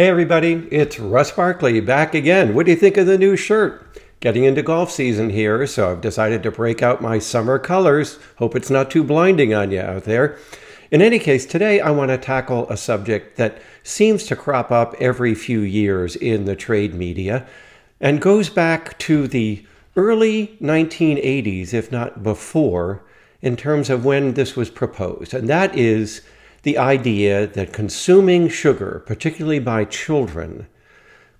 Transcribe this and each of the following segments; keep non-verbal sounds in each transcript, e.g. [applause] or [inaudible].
Hey everybody, it's Russ Barkley back again. What do you think of the new shirt? Getting into golf season here, so I've decided to break out my summer colors. Hope it's not too blinding on you out there. In any case, today I want to tackle a subject that seems to crop up every few years in the trade media and goes back to the early 1980s, if not before, in terms of when this was proposed. And that is the idea that consuming sugar, particularly by children,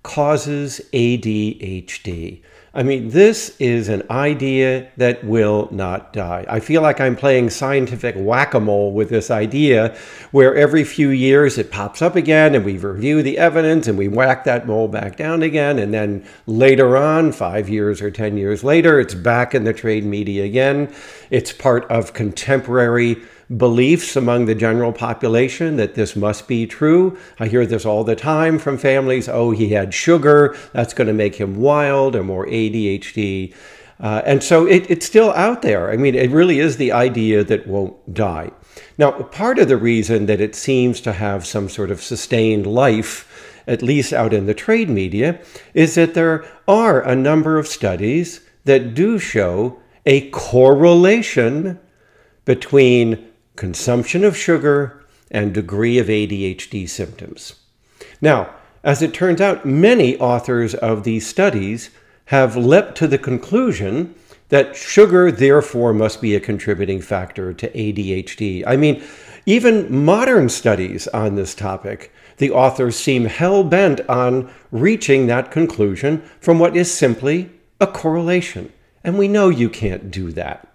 causes ADHD. I mean, this is an idea that will not die. I feel like I'm playing scientific whack a mole with this idea, where every few years it pops up again and we review the evidence and we whack that mole back down again. And then later on, five years or 10 years later, it's back in the trade media again. It's part of contemporary beliefs among the general population that this must be true. I hear this all the time from families. Oh, he had sugar. That's going to make him wild or more ADHD. Uh, and so it, it's still out there. I mean, it really is the idea that won't die. Now, part of the reason that it seems to have some sort of sustained life, at least out in the trade media, is that there are a number of studies that do show a correlation between consumption of sugar, and degree of ADHD symptoms. Now, as it turns out, many authors of these studies have leapt to the conclusion that sugar therefore must be a contributing factor to ADHD. I mean, even modern studies on this topic, the authors seem hell bent on reaching that conclusion from what is simply a correlation. And we know you can't do that.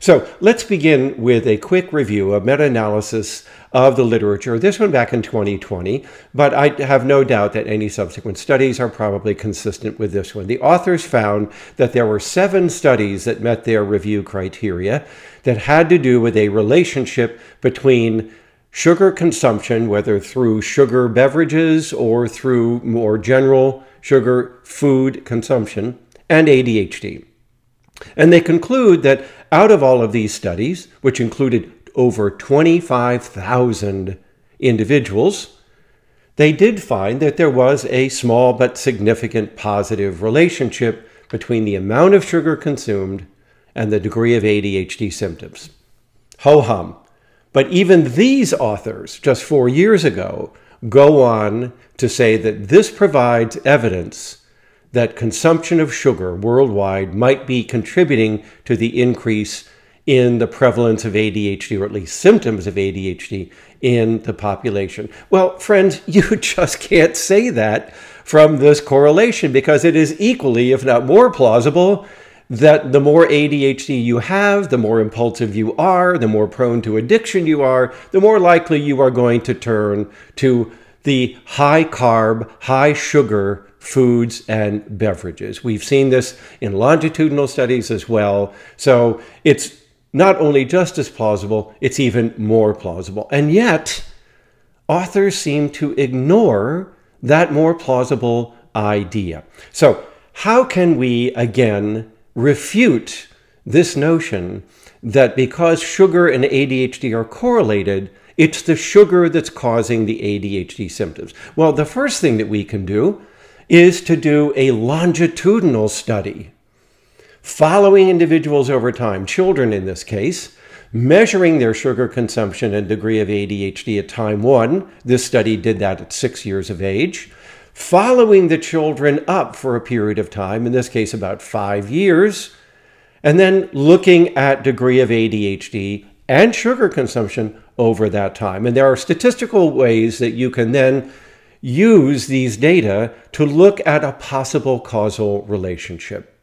So let's begin with a quick review, a meta-analysis of the literature, this one back in 2020, but I have no doubt that any subsequent studies are probably consistent with this one. The authors found that there were seven studies that met their review criteria that had to do with a relationship between sugar consumption, whether through sugar beverages or through more general sugar food consumption, and ADHD. And they conclude that out of all of these studies, which included over 25,000 individuals, they did find that there was a small but significant positive relationship between the amount of sugar consumed and the degree of ADHD symptoms. Ho hum. But even these authors, just four years ago, go on to say that this provides evidence that consumption of sugar worldwide might be contributing to the increase in the prevalence of ADHD, or at least symptoms of ADHD in the population. Well, friends, [laughs] you just can't say that from this correlation because it is equally, if not more plausible, that the more ADHD you have, the more impulsive you are, the more prone to addiction you are, the more likely you are going to turn to the high carb, high sugar foods and beverages. We've seen this in longitudinal studies as well. So it's not only just as plausible, it's even more plausible. And yet, authors seem to ignore that more plausible idea. So, how can we again refute this notion that because sugar and ADHD are correlated, it's the sugar that's causing the ADHD symptoms? Well, the first thing that we can do is to do a longitudinal study, following individuals over time, children in this case, measuring their sugar consumption and degree of ADHD at time one. This study did that at six years of age. Following the children up for a period of time, in this case about five years, and then looking at degree of ADHD and sugar consumption over that time. And there are statistical ways that you can then use these data to look at a possible causal relationship.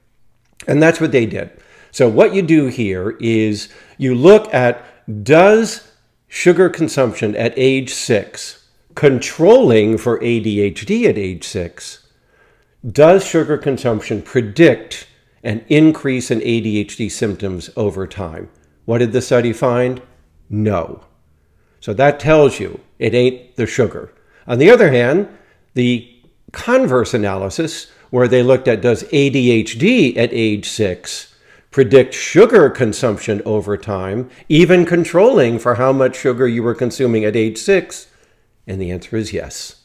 And that's what they did. So what you do here is you look at does sugar consumption at age six, controlling for ADHD at age six, does sugar consumption predict an increase in ADHD symptoms over time? What did the study find? No. So that tells you it ain't the sugar. On the other hand, the converse analysis, where they looked at does ADHD at age six predict sugar consumption over time, even controlling for how much sugar you were consuming at age six? And the answer is yes.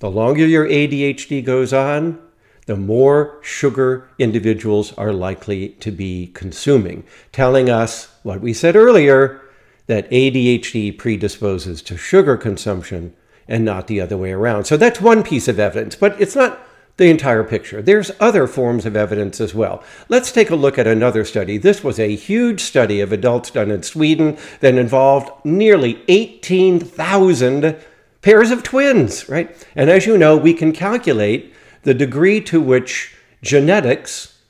The longer your ADHD goes on, the more sugar individuals are likely to be consuming, telling us what we said earlier that ADHD predisposes to sugar consumption and not the other way around. So that's one piece of evidence, but it's not the entire picture. There's other forms of evidence as well. Let's take a look at another study. This was a huge study of adults done in Sweden that involved nearly 18,000 pairs of twins, right? And as you know, we can calculate the degree to which genetics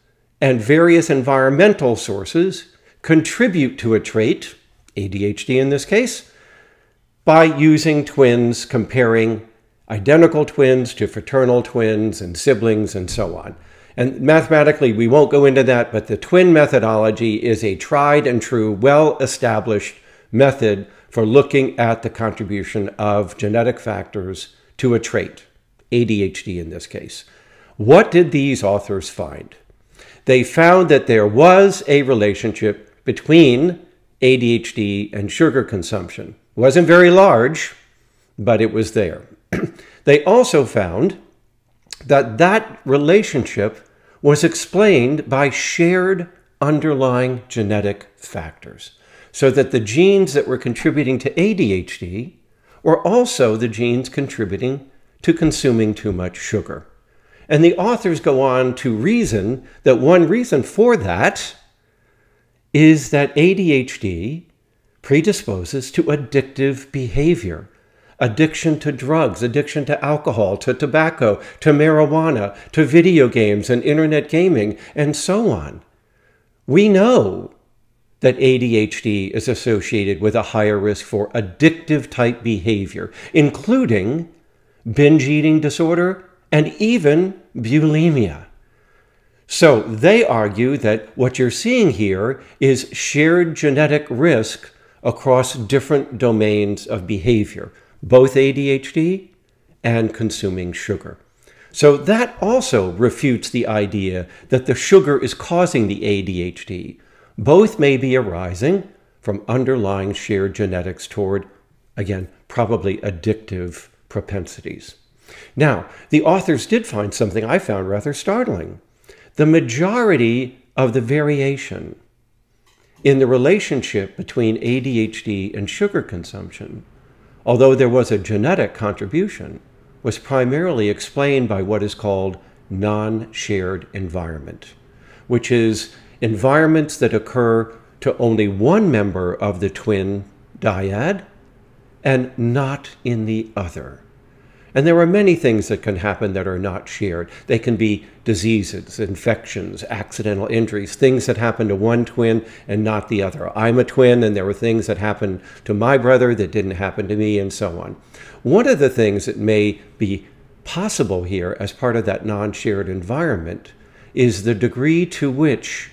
and various environmental sources contribute to a trait, ADHD in this case, by using twins, comparing identical twins to fraternal twins and siblings and so on. And mathematically, we won't go into that, but the twin methodology is a tried and true, well established method for looking at the contribution of genetic factors to a trait. ADHD in this case. What did these authors find? They found that there was a relationship between ADHD and sugar consumption. Wasn't very large, but it was there. [clears throat] they also found that that relationship was explained by shared underlying genetic factors. So that the genes that were contributing to ADHD were also the genes contributing to consuming too much sugar. And the authors go on to reason that one reason for that is that ADHD predisposes to addictive behavior. Addiction to drugs, addiction to alcohol, to tobacco, to marijuana, to video games and internet gaming, and so on. We know that ADHD is associated with a higher risk for addictive type behavior, including binge eating disorder, and even bulimia. So they argue that what you're seeing here is shared genetic risk across different domains of behavior, both ADHD and consuming sugar. So that also refutes the idea that the sugar is causing the ADHD. Both may be arising from underlying shared genetics toward, again, probably addictive propensities. Now, the authors did find something I found rather startling. The majority of the variation in the relationship between ADHD and sugar consumption, although there was a genetic contribution, was primarily explained by what is called non shared environment, which is environments that occur to only one member of the twin dyad and not in the other. And there are many things that can happen that are not shared. They can be diseases, infections, accidental injuries, things that happen to one twin and not the other. I'm a twin, and there were things that happened to my brother that didn't happen to me, and so on. One of the things that may be possible here as part of that non shared environment is the degree to which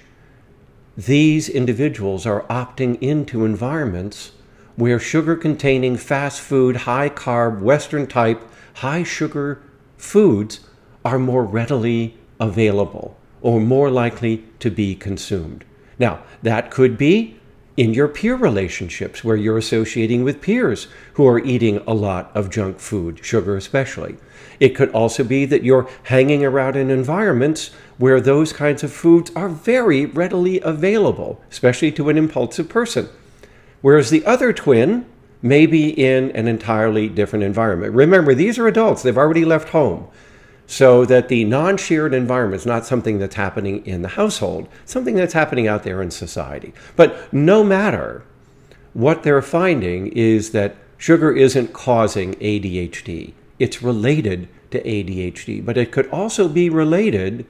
these individuals are opting into environments where sugar containing fast food, high carb, Western type high sugar foods are more readily available or more likely to be consumed. Now, that could be in your peer relationships where you're associating with peers who are eating a lot of junk food, sugar especially. It could also be that you're hanging around in environments where those kinds of foods are very readily available, especially to an impulsive person. Whereas the other twin may be in an entirely different environment. Remember, these are adults, they've already left home. So that the non shared environment is not something that's happening in the household, something that's happening out there in society. But no matter what they're finding is that sugar isn't causing ADHD. It's related to ADHD, but it could also be related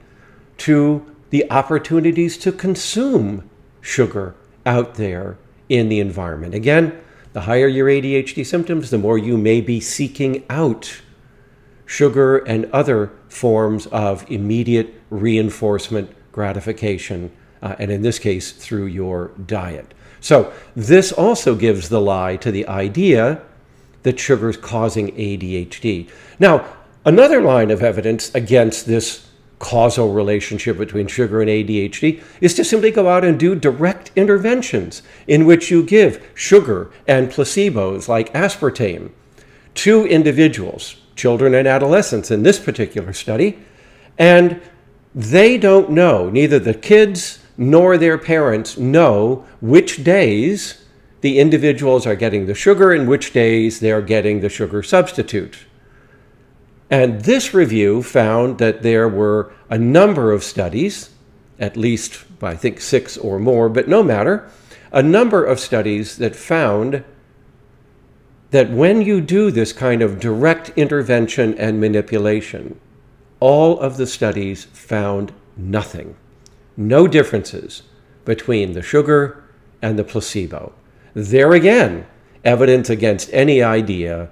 to the opportunities to consume sugar out there in the environment. Again, the higher your ADHD symptoms, the more you may be seeking out sugar and other forms of immediate reinforcement gratification, uh, and in this case, through your diet. So, this also gives the lie to the idea that sugar is causing ADHD. Now, another line of evidence against this causal relationship between sugar and ADHD is to simply go out and do direct interventions in which you give sugar and placebos like aspartame to individuals children and adolescents in this particular study, and they don't know, neither the kids nor their parents know which days the individuals are getting the sugar and which days they are getting the sugar substitute. And this review found that there were a number of studies, at least I think six or more, but no matter, a number of studies that found that when you do this kind of direct intervention and manipulation, all of the studies found nothing, no differences between the sugar and the placebo. There again, evidence against any idea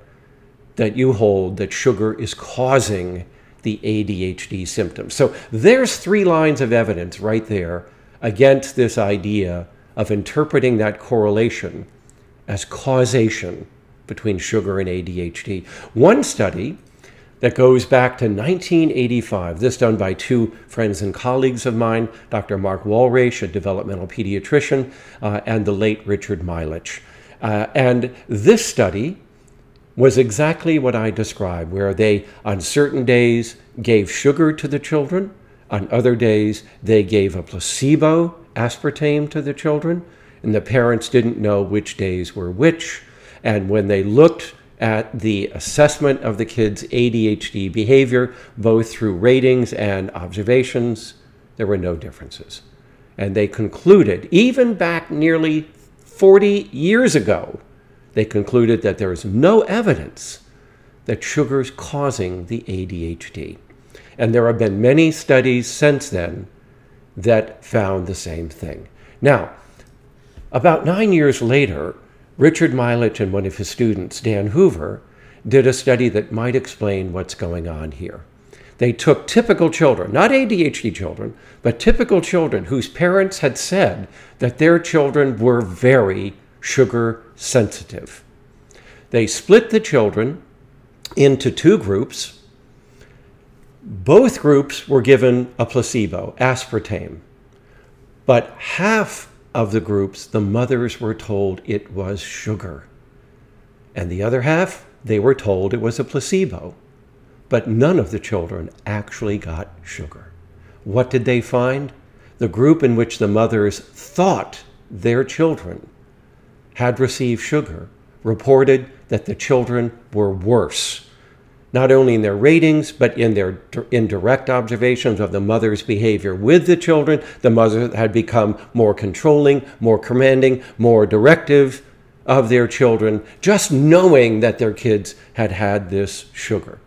that you hold that sugar is causing the ADHD symptoms. So there's three lines of evidence right there against this idea of interpreting that correlation as causation between sugar and ADHD. One study that goes back to 1985, this done by two friends and colleagues of mine, Dr. Mark Wolraich, a developmental pediatrician, uh, and the late Richard Milich. Uh, and this study was exactly what I described, where they, on certain days, gave sugar to the children, on other days, they gave a placebo aspartame to the children, and the parents didn't know which days were which. And when they looked at the assessment of the kids' ADHD behavior, both through ratings and observations, there were no differences. And they concluded, even back nearly 40 years ago, they concluded that there is no evidence that sugar is causing the ADHD. And there have been many studies since then that found the same thing. Now, about nine years later, Richard Milich and one of his students, Dan Hoover, did a study that might explain what's going on here. They took typical children, not ADHD children, but typical children whose parents had said that their children were very sugar sensitive. They split the children into two groups. Both groups were given a placebo, aspartame, but half of the groups, the mothers were told it was sugar. And the other half, they were told it was a placebo. But none of the children actually got sugar. What did they find? The group in which the mothers thought their children had received sugar reported that the children were worse, not only in their ratings, but in their indirect observations of the mother's behavior with the children. The mother had become more controlling, more commanding, more directive of their children, just knowing that their kids had had this sugar.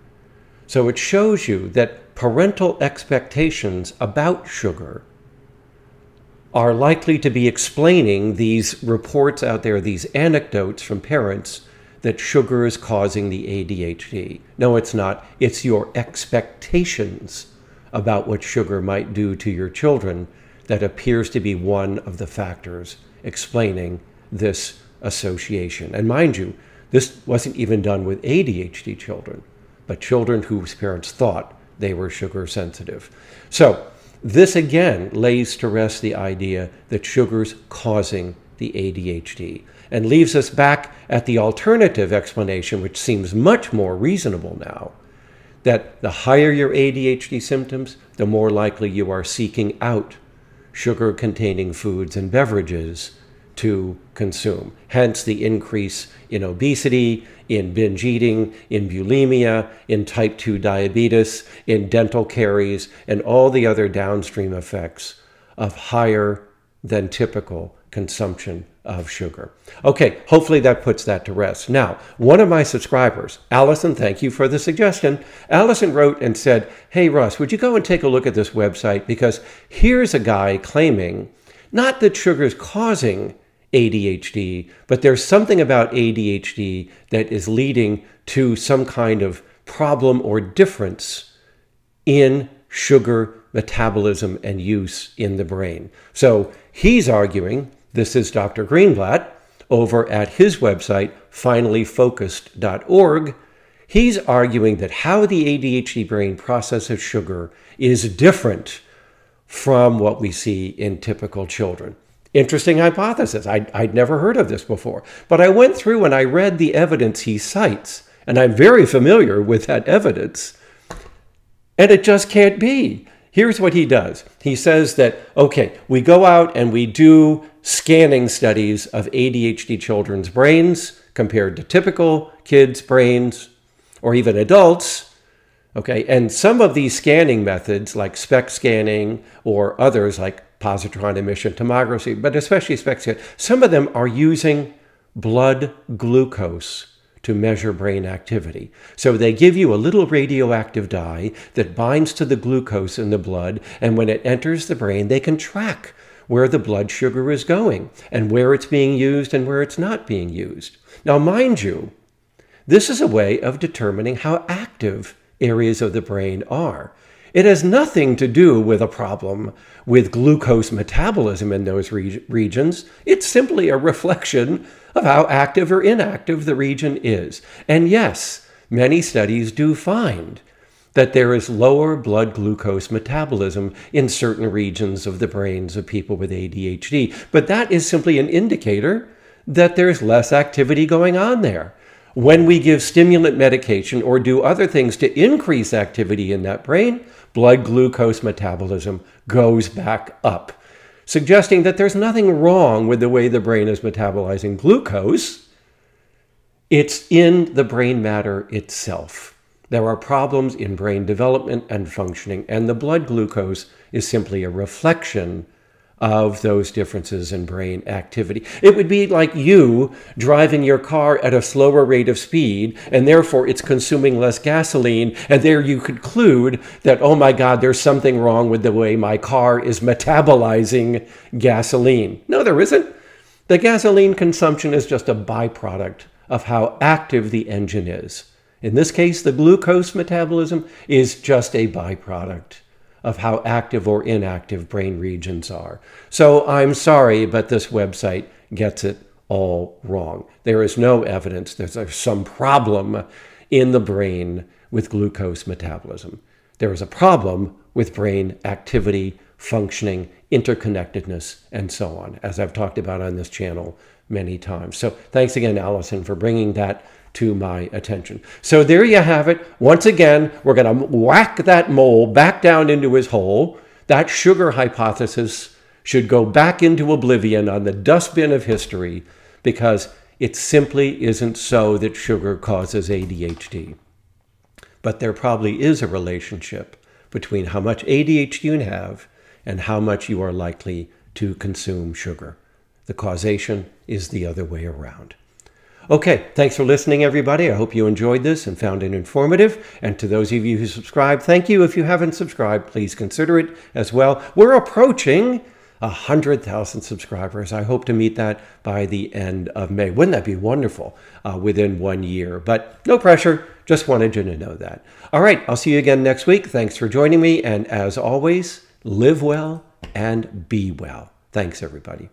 So it shows you that parental expectations about sugar are likely to be explaining these reports out there, these anecdotes from parents that sugar is causing the ADHD. No, it's not. It's your expectations about what sugar might do to your children that appears to be one of the factors explaining this association. And mind you, this wasn't even done with ADHD children, but children whose parents thought they were sugar sensitive. So, this again lays to rest the idea that sugar's causing the ADHD and leaves us back at the alternative explanation, which seems much more reasonable now that the higher your ADHD symptoms, the more likely you are seeking out sugar containing foods and beverages to consume. Hence the increase in obesity, in binge eating, in bulimia, in type 2 diabetes, in dental caries, and all the other downstream effects of higher than typical consumption of sugar. Okay, hopefully that puts that to rest. Now, one of my subscribers, Allison, thank you for the suggestion. Allison wrote and said, Hey, Russ, would you go and take a look at this website? Because here's a guy claiming not that sugar is causing ADHD, but there's something about ADHD that is leading to some kind of problem or difference in sugar metabolism and use in the brain. So he's arguing, this is Dr. Greenblatt over at his website, finallyfocused.org. He's arguing that how the ADHD brain processes sugar is different from what we see in typical children. Interesting hypothesis. I'd, I'd never heard of this before. But I went through and I read the evidence he cites, And I'm very familiar with that evidence. And it just can't be. Here's what he does he says that, okay, we go out and we do scanning studies of ADHD children's brains compared to typical kids' brains or even adults. Okay, and some of these scanning methods, like SPECT scanning or others like positron emission tomography, but especially SPECT some of them are using blood glucose to measure brain activity. So they give you a little radioactive dye that binds to the glucose in the blood, and when it enters the brain, they can track where the blood sugar is going and where it's being used and where it's not being used. Now, mind you, this is a way of determining how active areas of the brain are. It has nothing to do with a problem with glucose metabolism in those re regions. It's simply a reflection of how active or inactive the region is. And yes, many studies do find that there is lower blood glucose metabolism in certain regions of the brains of people with ADHD. But that is simply an indicator that there's less activity going on there. When we give stimulant medication or do other things to increase activity in that brain, blood glucose metabolism goes back up suggesting that there's nothing wrong with the way the brain is metabolizing glucose. It's in the brain matter itself. There are problems in brain development and functioning, and the blood glucose is simply a reflection of those differences in brain activity. It would be like you driving your car at a slower rate of speed, and therefore it's consuming less gasoline, and there you conclude that, oh my God, there's something wrong with the way my car is metabolizing gasoline. No, there isn't. The gasoline consumption is just a byproduct of how active the engine is. In this case, the glucose metabolism is just a byproduct of how active or inactive brain regions are. So I'm sorry, but this website gets it all wrong. There is no evidence there's some problem in the brain with glucose metabolism. There is a problem with brain activity, functioning, interconnectedness, and so on, as I've talked about on this channel many times. So thanks again, Allison, for bringing that to my attention. So there you have it. Once again, we're going to whack that mole back down into his hole. That sugar hypothesis should go back into oblivion on the dustbin of history because it simply isn't so that sugar causes ADHD. But there probably is a relationship between how much ADHD you have and how much you are likely to consume sugar. The causation is the other way around. Okay, thanks for listening, everybody. I hope you enjoyed this and found it informative. And to those of you who subscribe, thank you. If you haven't subscribed, please consider it as well. We're approaching 100,000 subscribers. I hope to meet that by the end of May. Wouldn't that be wonderful uh, within one year? But no pressure. Just wanted you to know that. All right, I'll see you again next week. Thanks for joining me. And as always, live well and be well. Thanks, everybody.